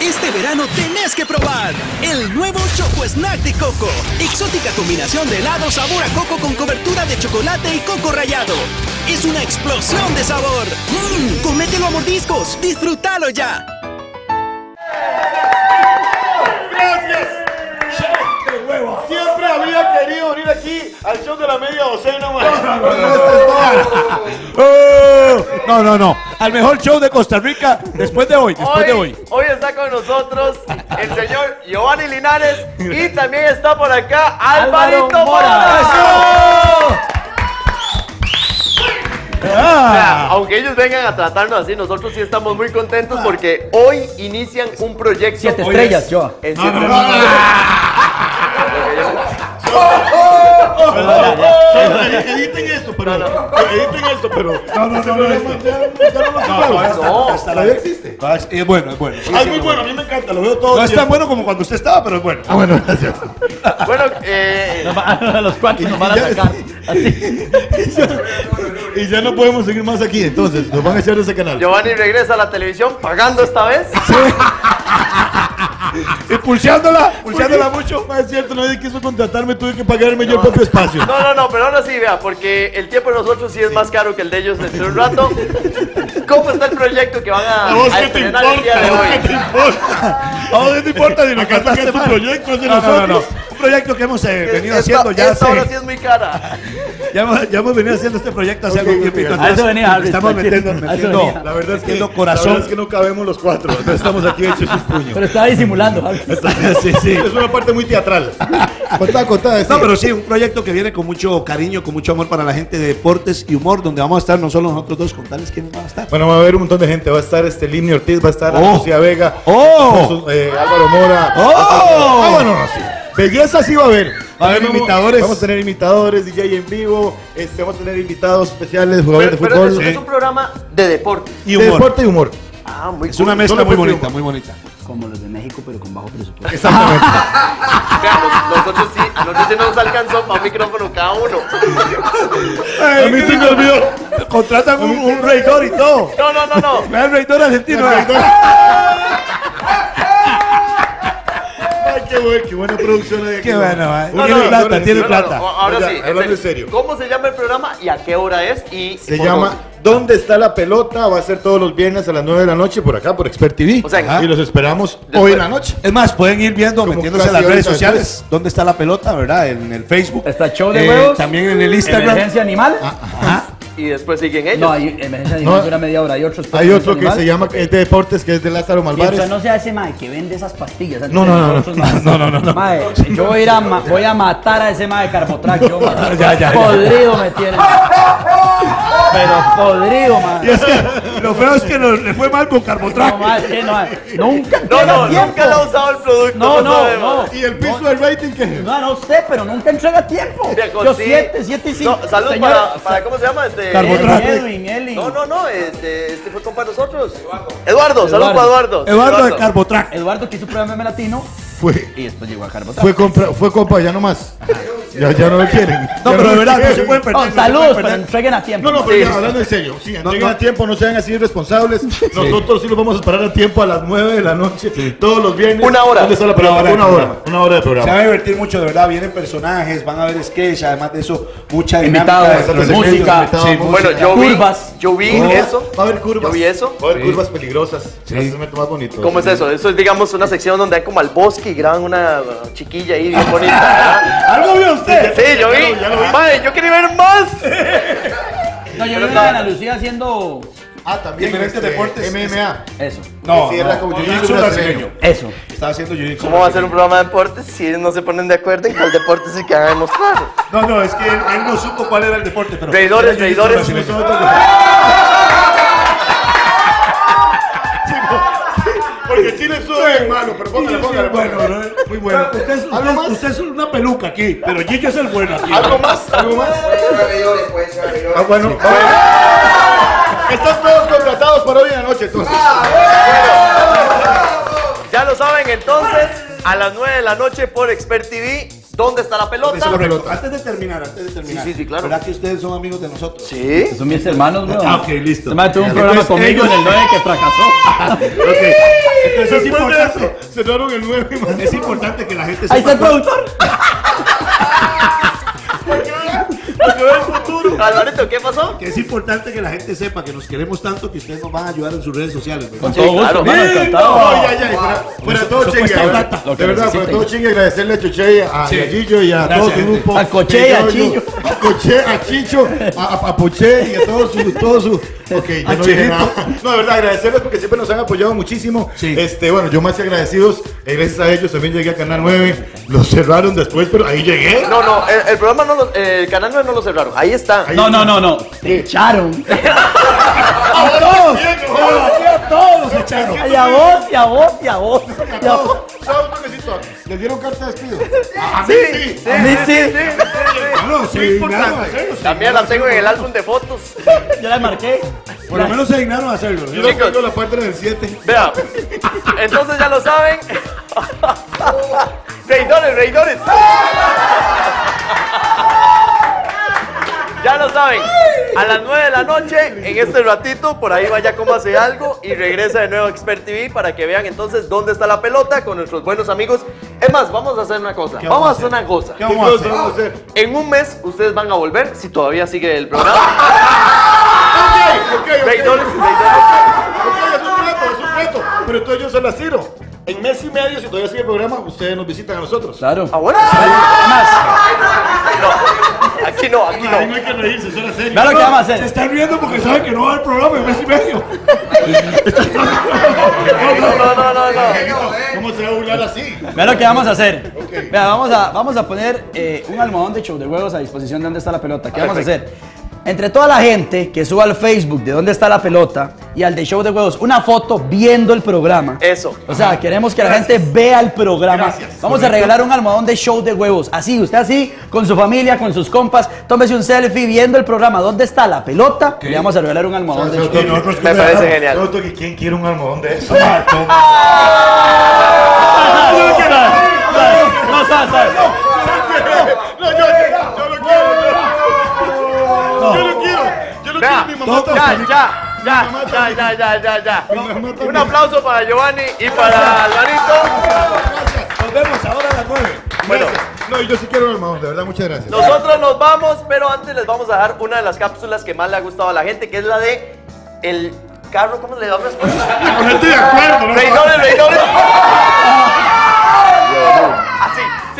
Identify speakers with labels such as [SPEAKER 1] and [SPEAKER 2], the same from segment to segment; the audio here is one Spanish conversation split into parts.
[SPEAKER 1] Este verano tenés que probar el nuevo Choco Snack de Coco. Exótica combinación de helado sabor a coco con cobertura de chocolate y coco rallado. Es una explosión de sabor. ¡Mmm! ¡Comételo a mordiscos! ¡Disfrútalo ya!
[SPEAKER 2] ¡Gracias! Siempre había querido venir aquí al show de la media docena,
[SPEAKER 3] No, no, no. Al mejor show de Costa Rica después de hoy, después de hoy.
[SPEAKER 4] hoy está con nosotros el señor Giovanni Linares y también está por acá Alvarito Mora. O sea, aunque ellos vengan a tratarnos así, nosotros sí estamos muy contentos porque hoy inician un proyecto.
[SPEAKER 5] Siete estrellas, yo.
[SPEAKER 4] En siete
[SPEAKER 2] Editen esto, pero. Editen esto, pero. No, no, no, no.
[SPEAKER 4] No,
[SPEAKER 2] ¿Todavía existe?
[SPEAKER 3] Es, es bueno, es bueno. Sí,
[SPEAKER 2] Ah, es
[SPEAKER 3] sí,
[SPEAKER 2] muy bueno, a mí me encanta, lo veo todo.
[SPEAKER 3] No es tan bueno como cuando usted estaba, pero es bueno.
[SPEAKER 2] Ah, bueno, gracias.
[SPEAKER 4] Bueno, eh,
[SPEAKER 5] los cuatro nos van a sacar. Así.
[SPEAKER 2] Y ya no podemos seguir más aquí, entonces nos van a echar de ese canal.
[SPEAKER 4] Giovanni regresa a la televisión pagando esta vez.
[SPEAKER 3] Y pulseándola, pulseándola mucho.
[SPEAKER 2] No es cierto, nadie quiso contratarme, tuve que pagarme yo el propio espacio.
[SPEAKER 4] No, no, no, pero ahora sí, vea, porque el tiempo de nosotros sí es más caro que el de ellos dentro de un rato. ¿Cómo está el proyecto que van a,
[SPEAKER 2] ¿A vos
[SPEAKER 4] a
[SPEAKER 2] qué te
[SPEAKER 4] estrenar
[SPEAKER 2] importa?
[SPEAKER 4] el día de
[SPEAKER 2] ¿A vos qué te
[SPEAKER 4] hoy?
[SPEAKER 2] importa? ¿A vos qué te importa si lo
[SPEAKER 3] Acá
[SPEAKER 2] cantaste
[SPEAKER 3] está
[SPEAKER 2] tu
[SPEAKER 3] mal.
[SPEAKER 2] proyecto es de
[SPEAKER 3] No, no, no,
[SPEAKER 2] nosotros?
[SPEAKER 3] Proyecto que hemos eh, venido
[SPEAKER 4] Esta-
[SPEAKER 3] haciendo ya
[SPEAKER 4] esta ahora sí
[SPEAKER 3] hace.
[SPEAKER 4] es muy cara.
[SPEAKER 3] Ya hemos, ya hemos venido haciendo este proyecto hace
[SPEAKER 2] Ok,
[SPEAKER 3] algún tiempo.
[SPEAKER 2] ok.
[SPEAKER 5] A eso venía, Harris,
[SPEAKER 3] Estamos metiendo, metiendo,
[SPEAKER 5] venía.
[SPEAKER 2] La verdad es que La
[SPEAKER 3] corazón.
[SPEAKER 2] verdad es que no cabemos los cuatro, entonces estamos aquí hechos un puño.
[SPEAKER 5] Pero estaba disimulando.
[SPEAKER 3] Sí, sí.
[SPEAKER 2] Es una parte muy teatral. Contá, contá.
[SPEAKER 3] No, pero sí, un proyecto que viene con mucho cariño, con mucho amor para la gente de deportes y humor, donde vamos a estar no solo nosotros dos, contarles quiénes van a estar.
[SPEAKER 2] Bueno, va a haber un montón de gente. Va a estar este Lini Ortiz, va a estar
[SPEAKER 3] Oh.
[SPEAKER 2] Lucía Vega,
[SPEAKER 3] Oh.
[SPEAKER 2] Jesús, eh, Álvaro Mora.
[SPEAKER 3] Oh.
[SPEAKER 2] Ah, bueno, no, sí. Belleza sí va a haber.
[SPEAKER 3] Va a haber
[SPEAKER 2] También
[SPEAKER 3] imitadores.
[SPEAKER 2] Vamos a tener imitadores, DJ en vivo. Este, vamos a tener invitados especiales, jugadores
[SPEAKER 4] Pero,
[SPEAKER 2] de
[SPEAKER 4] pero
[SPEAKER 2] fútbol.
[SPEAKER 4] es, es un programa de deporte.
[SPEAKER 3] Y
[SPEAKER 2] de
[SPEAKER 3] humor.
[SPEAKER 2] deporte y humor.
[SPEAKER 4] Ah, muy
[SPEAKER 3] Es
[SPEAKER 4] cool.
[SPEAKER 3] una mezcla muy bonita, muy bonita.
[SPEAKER 5] Como los de México, pero con bajo presupuesto.
[SPEAKER 2] Exactamente.
[SPEAKER 4] Nos- nosotros sí, nosotros sí nos alcanzó para un micrófono cada uno.
[SPEAKER 2] a mí sí me olvidó.
[SPEAKER 3] Contratan un, un reidor y todo.
[SPEAKER 4] No, no, no, no.
[SPEAKER 3] Ve el reidor argentino.
[SPEAKER 2] Ay, qué, buen- qué buena producción hay aquí.
[SPEAKER 3] Qué bueno.
[SPEAKER 4] No,
[SPEAKER 3] tiene
[SPEAKER 4] no,
[SPEAKER 3] plata,
[SPEAKER 2] no,
[SPEAKER 3] tiene plata.
[SPEAKER 4] no, Ahora
[SPEAKER 2] Oiga,
[SPEAKER 4] sí,
[SPEAKER 2] hablando en serio.
[SPEAKER 4] ¿Cómo se llama el programa y a qué hora es? Y
[SPEAKER 2] Se llama
[SPEAKER 4] dónde?
[SPEAKER 2] ¿Dónde está la pelota? Va a ser todos los viernes a las 9 de la noche por acá, por Expert TV.
[SPEAKER 4] O sea,
[SPEAKER 2] y los esperamos
[SPEAKER 4] Después.
[SPEAKER 2] hoy en la noche.
[SPEAKER 3] Es más, pueden ir viendo,
[SPEAKER 2] Como
[SPEAKER 3] metiéndose en las redes sociales,
[SPEAKER 2] después.
[SPEAKER 3] dónde está la pelota, ¿verdad? En el Facebook.
[SPEAKER 5] Está show de
[SPEAKER 3] Eh,
[SPEAKER 5] huevos.
[SPEAKER 3] También en el Instagram.
[SPEAKER 5] Emergencia animal.
[SPEAKER 3] Ajá.
[SPEAKER 4] Y después siguen ellos.
[SPEAKER 5] No, hay emergencia animal
[SPEAKER 2] No.
[SPEAKER 5] dura media hora. Hay otros.
[SPEAKER 2] Hay otro que se llama es de deportes, que es de Lázaro Malvares.
[SPEAKER 5] no sea ese mae que vende esas pastillas.
[SPEAKER 2] No,
[SPEAKER 5] de
[SPEAKER 2] no, no, no.
[SPEAKER 3] No, no, no, no.
[SPEAKER 5] Mae, yo voy a ir a, voy a matar a ese mae de Carbotrack. Yo, mae.
[SPEAKER 3] Ya, ya, ya.
[SPEAKER 5] Podrido me tiene. Pero podrido, mae.
[SPEAKER 3] Y es que lo feo es que nos- le fue mal con Carbotrack.
[SPEAKER 5] No, es que no. Nunca.
[SPEAKER 4] No, no,
[SPEAKER 5] tiempo.
[SPEAKER 4] nunca le ha usado el producto.
[SPEAKER 5] No, no, no.
[SPEAKER 2] Y el piso del rating que
[SPEAKER 5] No, no sé, pero nunca entrega tiempo.
[SPEAKER 4] Viejo,
[SPEAKER 5] Yo
[SPEAKER 4] sí.
[SPEAKER 5] siete, siete y cinco.
[SPEAKER 4] No, salud
[SPEAKER 5] Señora,
[SPEAKER 4] para, para, ¿cómo se llama? Este,
[SPEAKER 3] Carbotrack.
[SPEAKER 5] Edwin, Eli.
[SPEAKER 4] No, no, no, este, este fue compa de nosotros. Eduardo, salud
[SPEAKER 5] Eduardo.
[SPEAKER 4] para Eduardo.
[SPEAKER 3] Eduardo de Carbotrack.
[SPEAKER 5] Eduardo que hizo prueba meme latino
[SPEAKER 2] fue,
[SPEAKER 5] y después llegó a Carbotrack.
[SPEAKER 2] fue, compra, fue compa, ya no más. Ya, ya no lo quieren.
[SPEAKER 3] No, pero de verdad, no se pueden perder.
[SPEAKER 5] No, saludos, pero entreguen a tiempo.
[SPEAKER 2] No, no, pero
[SPEAKER 4] Sí,
[SPEAKER 2] ya,
[SPEAKER 4] sí.
[SPEAKER 2] hablando en serio, sí,
[SPEAKER 3] no.
[SPEAKER 2] a tiempo, no sean así irresponsables. Nosotros sí los vamos a esperar a tiempo a las 9 de la noche, todos los viernes.
[SPEAKER 4] Una hora.
[SPEAKER 2] ¿Dónde está la pelota?
[SPEAKER 3] Una hora de
[SPEAKER 2] Una hora,
[SPEAKER 3] programa.
[SPEAKER 2] de
[SPEAKER 3] Se van a
[SPEAKER 2] programa.
[SPEAKER 3] divertir mucho, de verdad. Vienen personajes, van a ver sketch, además de eso, mucha dinámica.
[SPEAKER 5] Música.
[SPEAKER 2] invitados,
[SPEAKER 3] Sí,
[SPEAKER 2] música.
[SPEAKER 4] Bueno, yo vi,
[SPEAKER 5] Curvas.
[SPEAKER 4] yo vi
[SPEAKER 2] Oh,
[SPEAKER 4] eso.
[SPEAKER 2] Va a haber curvas.
[SPEAKER 4] Yo vi eso.
[SPEAKER 2] Va a haber curvas peligrosas. Sí. Más bonito.
[SPEAKER 4] ¿Cómo es eso? Eso es, digamos, una sección donde hay como al bosque y graban una chiquilla ahí bien bonita.
[SPEAKER 3] ¿Algo vio usted?
[SPEAKER 4] Sí, yo vi.
[SPEAKER 2] ya lo
[SPEAKER 4] yo quería ver más.
[SPEAKER 5] No, yo vi una Ana Lucía haciendo
[SPEAKER 2] Ah, también.
[SPEAKER 3] Diferentes
[SPEAKER 2] este,
[SPEAKER 3] deportes.
[SPEAKER 2] MMA.
[SPEAKER 5] eso.
[SPEAKER 3] No,
[SPEAKER 2] como jiu-jitsu brasileño.
[SPEAKER 5] Eso.
[SPEAKER 3] Estaba haciendo jiu-jitsu
[SPEAKER 4] ¿Cómo va a ser un programa de deportes si ellos no se ponen de acuerdo en cuál deporte es el que van a demostrar?
[SPEAKER 3] No, no, es que él, él no supo cuál era el deporte, pero...
[SPEAKER 4] Reidores,
[SPEAKER 3] era
[SPEAKER 2] Es malo, pero póngale, póngale,
[SPEAKER 3] Bueno, muy bueno. Usted es,
[SPEAKER 2] ¿Algo
[SPEAKER 3] usted,
[SPEAKER 2] más?
[SPEAKER 3] usted es una peluca aquí, pero Gillo es el bueno aquí.
[SPEAKER 2] ¿Algo más? ¿Algo más? Ah, bueno. Están todos contratados para hoy en la noche, entonces.
[SPEAKER 4] Ya lo saben entonces, a las 9 de la noche por Expert TV, ¿Dónde está la pelota?
[SPEAKER 3] Antes de terminar, antes de terminar.
[SPEAKER 4] Sí, sí, sí, claro.
[SPEAKER 3] ¿Verdad que ustedes son amigos de nosotros?
[SPEAKER 4] Sí.
[SPEAKER 5] Son mis hermanos, weón.
[SPEAKER 3] Ah, ok, listo.
[SPEAKER 5] Se me tuvo un
[SPEAKER 3] Entonces,
[SPEAKER 5] programa conmigo en el
[SPEAKER 3] ellos-
[SPEAKER 5] 9 que fracasó.
[SPEAKER 3] Ok. Entonces es importante,
[SPEAKER 2] cerraron el 9, man.
[SPEAKER 3] es importante que la gente
[SPEAKER 5] Ahí está el productor.
[SPEAKER 2] Porque ve el futuro.
[SPEAKER 4] Alvarito, ¿qué pasó?
[SPEAKER 3] Que es importante que la gente sepa que nos queremos tanto que ustedes nos van a ayudar en sus redes sociales. ¿verdad?
[SPEAKER 5] Con
[SPEAKER 4] Sí,
[SPEAKER 5] todo gusto,
[SPEAKER 4] claro.
[SPEAKER 5] hermano,
[SPEAKER 2] No,
[SPEAKER 5] encantado.
[SPEAKER 2] ya, ya, y fuera, fuera de todo
[SPEAKER 3] eso
[SPEAKER 2] chingue,
[SPEAKER 3] cuesta
[SPEAKER 2] de verdad, fuera todo chingue, agradecerle a Choche, a,
[SPEAKER 3] Sí.
[SPEAKER 2] a Gillo y a
[SPEAKER 3] Gracias,
[SPEAKER 2] todo su grupo.
[SPEAKER 5] A Coche y a Chillo.
[SPEAKER 2] A Coche, a Chicho, a, Poche y a todo su. Ok, ya
[SPEAKER 3] A
[SPEAKER 2] no dije nada. No, de verdad, agradecerles porque siempre nos han apoyado muchísimo.
[SPEAKER 3] Sí.
[SPEAKER 2] Este, bueno, yo más que agradecidos, eh, gracias a ellos también llegué a Canal 9. Lo cerraron después, pero ahí llegué.
[SPEAKER 4] No, no, el, el programa no lo, el canal 9 no lo cerraron. Ahí está.
[SPEAKER 2] Ahí
[SPEAKER 5] No,
[SPEAKER 2] está.
[SPEAKER 5] no, no, no. Te echaron.
[SPEAKER 2] A todos.
[SPEAKER 3] A todos los echaron.
[SPEAKER 5] Y a vos, y a vos, y a vos. y a vos.
[SPEAKER 2] ¿Les dieron carta de despido? A mí sí.
[SPEAKER 4] Sí,
[SPEAKER 5] A mí sí.
[SPEAKER 3] A
[SPEAKER 2] importante.
[SPEAKER 3] hacerlo.
[SPEAKER 4] También la tengo en el álbum de fotos.
[SPEAKER 5] Yo la marqué.
[SPEAKER 3] Por lo menos se dignaron a hacerlo.
[SPEAKER 2] Yo
[SPEAKER 4] Chicos.
[SPEAKER 2] tengo la parte del 7.
[SPEAKER 4] Vea. Entonces ya lo saben. Reidores, reidores. Ya lo saben. A las 9 de la noche, en este ratito, por ahí vaya como hace algo y regresa de nuevo a Expert TV para que vean entonces dónde está la pelota con nuestros buenos amigos. Es más, vamos a hacer una cosa.
[SPEAKER 3] ¿Qué
[SPEAKER 4] Vamos
[SPEAKER 3] vamos
[SPEAKER 4] a hacer una cosa.
[SPEAKER 3] ¿Qué vamos a hacer?
[SPEAKER 2] vamos a hacer?
[SPEAKER 4] En un mes ustedes van a volver, si todavía sigue el programa.
[SPEAKER 2] Ok, ok, ok.
[SPEAKER 4] Reidores y reidores.
[SPEAKER 2] Ok, es un reto, es un reto. Pero entonces yo se las tiro. En mes y medio, si todavía sigue el programa, ustedes nos visitan a nosotros.
[SPEAKER 5] Claro.
[SPEAKER 4] Ah, bueno. No, aquí no, aquí
[SPEAKER 2] no
[SPEAKER 4] no.
[SPEAKER 2] hay que reírse, eso era serio.
[SPEAKER 5] Vea lo que vamos a
[SPEAKER 3] Se
[SPEAKER 5] hacer.
[SPEAKER 3] están riendo porque saben que no va a haber programa en mes y medio.
[SPEAKER 4] No, no, no, no, no.
[SPEAKER 2] ¿Cómo se va a burlar así?
[SPEAKER 5] Vea lo que vamos a hacer. Vea, vamos a, vamos a poner eh, un almohadón de show de huevos a disposición de dónde está la pelota. ¿Qué vamos a hacer? Entre toda la gente que suba al Facebook de dónde está la pelota y al de show de huevos, una foto viendo el programa.
[SPEAKER 4] Eso.
[SPEAKER 5] O sea, queremos que la gente vea el programa.
[SPEAKER 2] Gracias.
[SPEAKER 5] Vamos a regalar un almohadón de show de huevos. Así, usted así, con su familia, con sus compas, tómese un selfie viendo el programa. ¿Dónde está la pelota? Y le vamos a regalar un almohadón de show.
[SPEAKER 2] es nosotros
[SPEAKER 4] Me parece genial.
[SPEAKER 2] ¿quién quiere un almohadón de eso?
[SPEAKER 5] No, sabe.
[SPEAKER 2] No, mamá
[SPEAKER 4] ya, ya, ya, ya, ya, ya, ya, ya. Un aplauso para Giovanni y para Alvarito.
[SPEAKER 3] Nos vemos ahora a las 9.
[SPEAKER 4] Bueno,
[SPEAKER 2] No, yo sí quiero almohadón, de verdad, muchas gracias.
[SPEAKER 4] nosotros nos vamos, pero antes les vamos a dar una de las cápsulas que más le ha gustado a la gente, que es la de el carro, ¿cómo le damos?
[SPEAKER 2] Ponete de acuerdo, ¿no?
[SPEAKER 4] Reidores, reidores.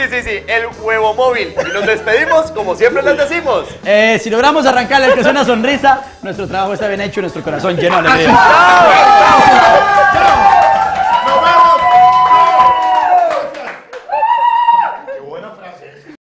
[SPEAKER 4] Sí, sí, sí, el huevo móvil. Y nos despedimos como siempre les decimos.
[SPEAKER 5] Eh, si logramos arrancarle que es una sonrisa, nuestro trabajo está bien hecho y nuestro corazón lleno de alegría.